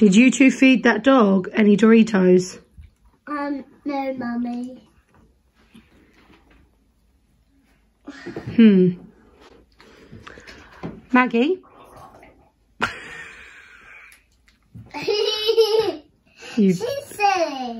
Did you two feed that dog any Doritos? Um, no, mummy. Hmm. Maggie? You She's silly.